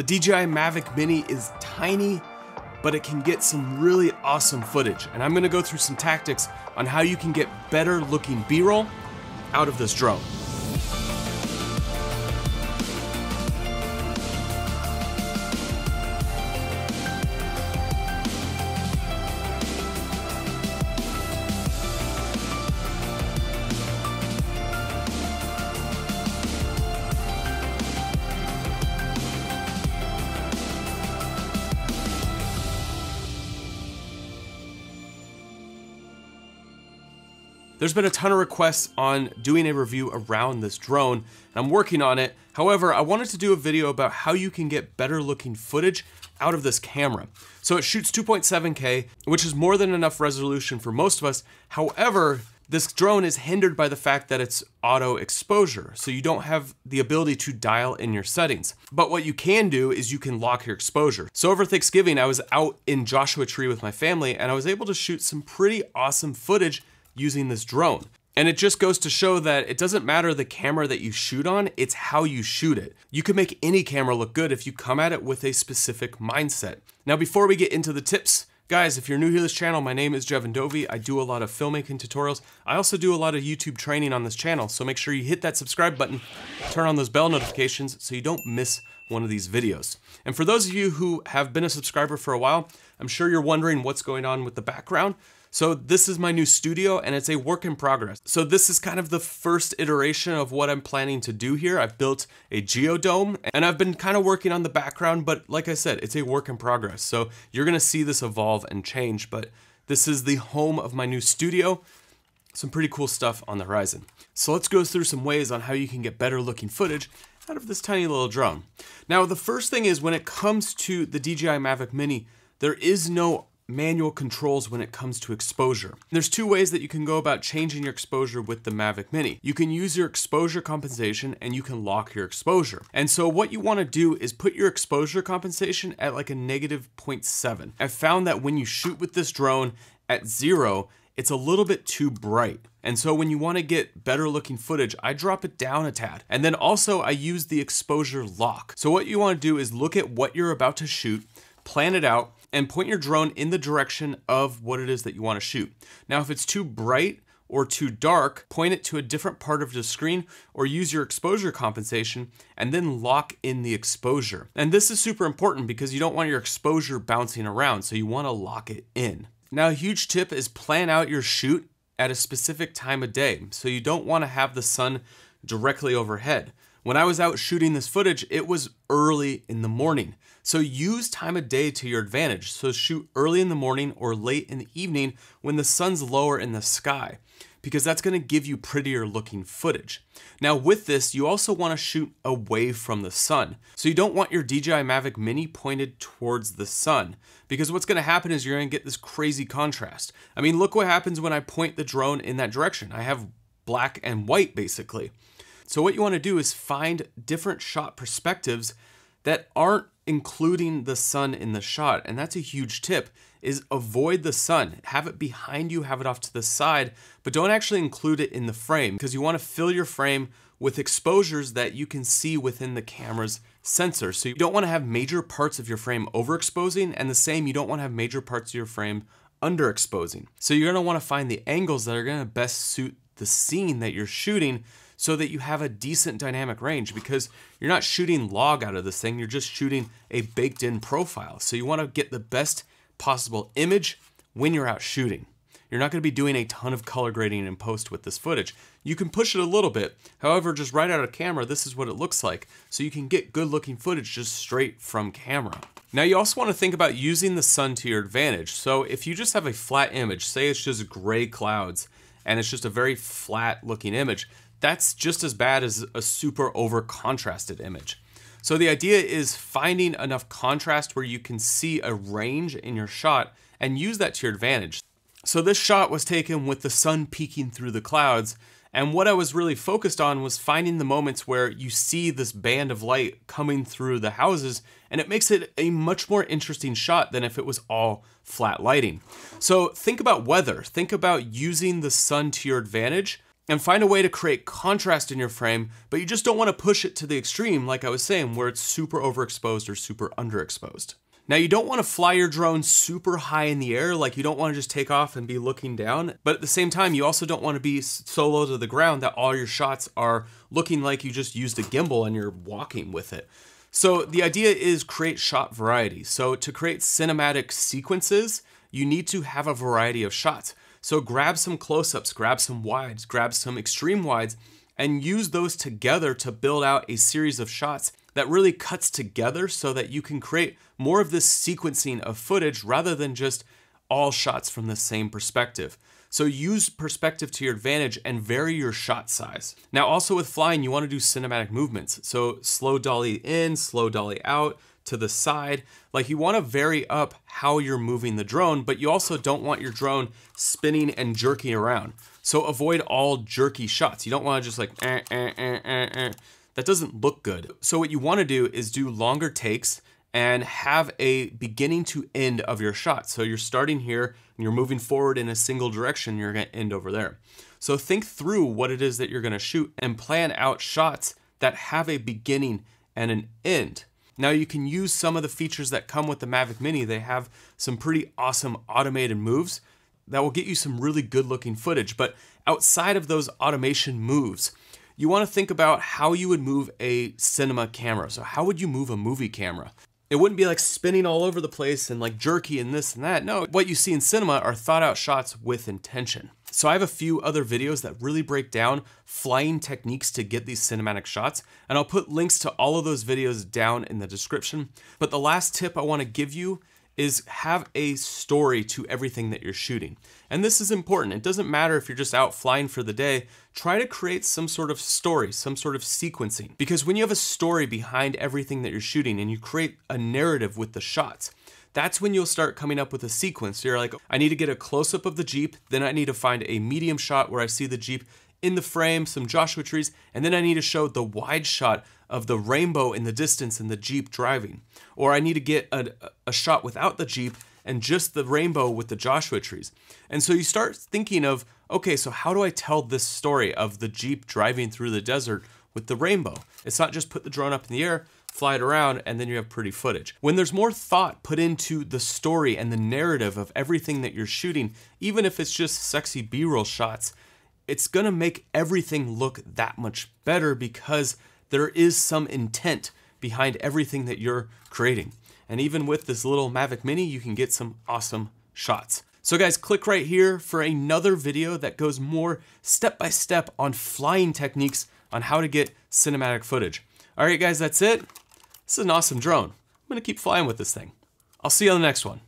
The DJI Mavic Mini is tiny, but it can get some really awesome footage. And I'm gonna go through some tactics on how you can get better looking B-roll out of this drone. There's been a ton of requests on doing a review around this drone, and I'm working on it. However, I wanted to do a video about how you can get better looking footage out of this camera. So it shoots 2.7K, which is more than enough resolution for most of us. However, this drone is hindered by the fact that it's auto exposure, so you don't have the ability to dial in your settings. But what you can do is you can lock your exposure. So over Thanksgiving, I was out in Joshua Tree with my family and I was able to shoot some pretty awesome footage using this drone. And it just goes to show that it doesn't matter the camera that you shoot on, it's how you shoot it. You can make any camera look good if you come at it with a specific mindset. Now, before we get into the tips, Guys, if you're new here to this channel, my name is Jeven Dovey. I do a lot of filmmaking tutorials. I also do a lot of YouTube training on this channel, so make sure you hit that subscribe button, turn on those bell notifications so you don't miss one of these videos. And for those of you who have been a subscriber for a while, I'm sure you're wondering what's going on with the background. So this is my new studio and it's a work in progress. So this is kind of the first iteration of what I'm planning to do here. I've built a geodome and I've been kind of working on the background, but like I said, it's a work in progress. So you're gonna see this evolve and change, but this is the home of my new studio. Some pretty cool stuff on the horizon. So let's go through some ways on how you can get better looking footage out of this tiny little drone. Now, the first thing is when it comes to the DJI Mavic Mini, there is no manual controls when it comes to exposure. There's two ways that you can go about changing your exposure with the Mavic Mini. You can use your exposure compensation and you can lock your exposure. And so what you wanna do is put your exposure compensation at like a negative 0.7. I've found that when you shoot with this drone at zero, it's a little bit too bright. And so when you wanna get better looking footage, I drop it down a tad. And then also I use the exposure lock. So what you wanna do is look at what you're about to shoot, plan it out, and point your drone in the direction of what it is that you want to shoot. Now, if it's too bright or too dark, point it to a different part of the screen or use your exposure compensation and then lock in the exposure. And this is super important because you don't want your exposure bouncing around, so you want to lock it in. Now, a huge tip is plan out your shoot at a specific time of day. So you don't want to have the sun directly overhead. When I was out shooting this footage, it was early in the morning. So use time of day to your advantage. So shoot early in the morning or late in the evening when the sun's lower in the sky because that's going to give you prettier looking footage. Now with this, you also want to shoot away from the sun. So you don't want your DJI Mavic Mini pointed towards the sun because what's going to happen is you're to get this crazy contrast. I mean, look what happens when I point the drone in that direction. I have black and white basically. So what you want to do is find different shot perspectives that aren't including the sun in the shot. And that's a huge tip is avoid the sun. Have it behind you, have it off to the side, but don't actually include it in the frame because you want to fill your frame with exposures that you can see within the camera's sensor. So you don't want to have major parts of your frame overexposing and the same, you don't want to have major parts of your frame underexposing. So you're going to want to find the angles that are going to best suit the scene that you're shooting so that you have a decent dynamic range because you're not shooting log out of this thing, you're just shooting a baked in profile. So you wanna get the best possible image when you're out shooting. You're not gonna be doing a ton of color grading in post with this footage. You can push it a little bit. However, just right out of camera, this is what it looks like. So you can get good looking footage just straight from camera. Now you also wanna think about using the sun to your advantage. So if you just have a flat image, say it's just gray clouds, and it's just a very flat looking image, that's just as bad as a super over contrasted image. So the idea is finding enough contrast where you can see a range in your shot and use that to your advantage. So this shot was taken with the sun peeking through the clouds and what I was really focused on was finding the moments where you see this band of light coming through the houses, and it makes it a much more interesting shot than if it was all flat lighting. So think about weather. Think about using the sun to your advantage and find a way to create contrast in your frame, but you just don't want to push it to the extreme, like I was saying, where it's super overexposed or super underexposed. Now you don't want to fly your drone super high in the air, like you don't want to just take off and be looking down, but at the same time, you also don't want to be so low to the ground that all your shots are looking like you just used a gimbal and you're walking with it. So the idea is create shot variety. So to create cinematic sequences, you need to have a variety of shots. So grab some close-ups, grab some wides, grab some extreme wides, and use those together to build out a series of shots that really cuts together so that you can create more of this sequencing of footage rather than just all shots from the same perspective. So use perspective to your advantage and vary your shot size. Now also with flying, you wanna do cinematic movements. So slow dolly in, slow dolly out, to the side. Like you wanna vary up how you're moving the drone, but you also don't want your drone spinning and jerking around. So avoid all jerky shots. You don't wanna just like, eh, eh, eh, eh, eh. that doesn't look good. So what you wanna do is do longer takes and have a beginning to end of your shot. So you're starting here and you're moving forward in a single direction, you're gonna end over there. So think through what it is that you're gonna shoot and plan out shots that have a beginning and an end. Now you can use some of the features that come with the Mavic Mini. They have some pretty awesome automated moves that will get you some really good looking footage. But outside of those automation moves, you want to think about how you would move a cinema camera. So how would you move a movie camera? It wouldn't be like spinning all over the place and like jerky and this and that. No, what you see in cinema are thought out shots with intention. So I have a few other videos that really break down flying techniques to get these cinematic shots, and I'll put links to all of those videos down in the description. But the last tip I wanna give you is have a story to everything that you're shooting. And this is important. It doesn't matter if you're just out flying for the day, try to create some sort of story, some sort of sequencing. Because when you have a story behind everything that you're shooting and you create a narrative with the shots, that's when you'll start coming up with a sequence. You're like, I need to get a close up of the Jeep, then I need to find a medium shot where I see the Jeep in the frame, some Joshua trees, and then I need to show the wide shot of the rainbow in the distance and the Jeep driving. Or I need to get a, a shot without the Jeep and just the rainbow with the Joshua trees. And so you start thinking of, okay, so how do I tell this story of the Jeep driving through the desert with the rainbow? It's not just put the drone up in the air, fly it around, and then you have pretty footage. When there's more thought put into the story and the narrative of everything that you're shooting, even if it's just sexy B-roll shots, it's gonna make everything look that much better because there is some intent behind everything that you're creating. And even with this little Mavic Mini, you can get some awesome shots. So guys, click right here for another video that goes more step by step on flying techniques on how to get cinematic footage. All right, guys, that's it. This is an awesome drone. I'm gonna keep flying with this thing. I'll see you on the next one.